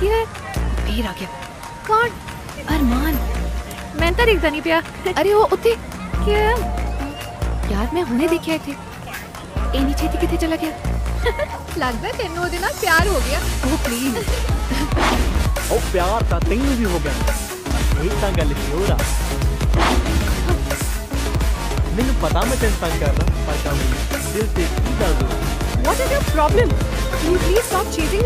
ਕੀ ਹੈ ਫੇਰ ਆ ਗਿਆ ਕੌਣ ਅਰਮਾਨ ਮੈਂ ਤਾਂ ਦੇਖਦਾ ਨਹੀਂ ਪਿਆ ਅਰੇ ਉਹ ਉੱਥੇ ਕੀ ਹੈ ਯਾਰ ਮੈਂ ਹੁਣੇ ਦੇਖਿਆ ਇੱਥੇ ਇਹ ਨੀਚੇ ਤੇ ਕਿੱਥੇ ਚਲਾ ਗਿਆ ਲੱਗਦਾ ਤੈਨੂੰ ਉਹਦੇ ਨਾਲ ਪਿਆਰ ਹੋ ਗਿਆ ਉਹ ਪਲੀਜ਼ ਉਹ ਪਿਆਰ ਤਾਂ ਤੈਨੂੰ ਵੀ ਹੋ ਗਿਆ ਇਹ ਤਾਂ ਗੱਲ ਹੋਰ ਆ ਮੈਨੂੰ ਪਤਾ ਮੈਂ ਤੈਨੂੰ ਤੰਗ ਕਰਦਾ ਪਰ ਤਾਂ ਮੈਨੂੰ ਦਿਲ ਤੇ ਕੀ ਦੱਸ ਦੂੰ What is your problem? Can you please stop chasing